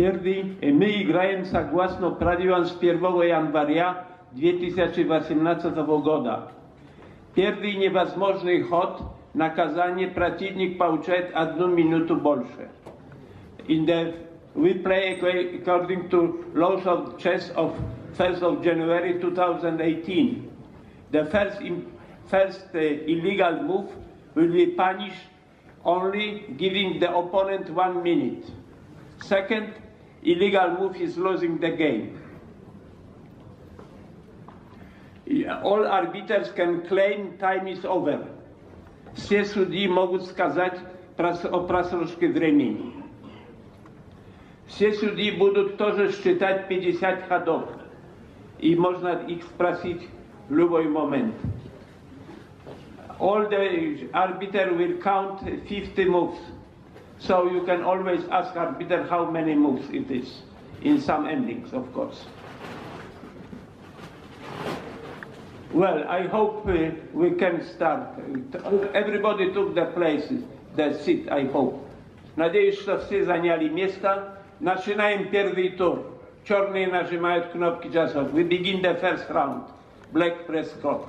Первый, э, мы играем согласно правилам с 1 января 2018 года. Первый невозможный ход – наказание противник получает одну минуту больше. In the, we play according to laws of chess of 1st of January 2018. The first, im- first uh, illegal move will be punished only giving the opponent one minute. Second, illegal move is losing the game. Yeah, All arbiters can claim time is over. Все судьи могут сказать прос- о просрочке времени. Все судьи будут тоже считать 50 ходов. И можно их спросить в любой момент. All the arbiter will count 50 moves. So you can always ask arbiter how many moves it is. In some endings, of course. Well, I hope uh, we can start. Everybody took their places, their seat, I hope. Надеюсь, что все заняли место. Начинаем первый тур. Черные нажимают кнопки часов. We begin the first round. Black press clock.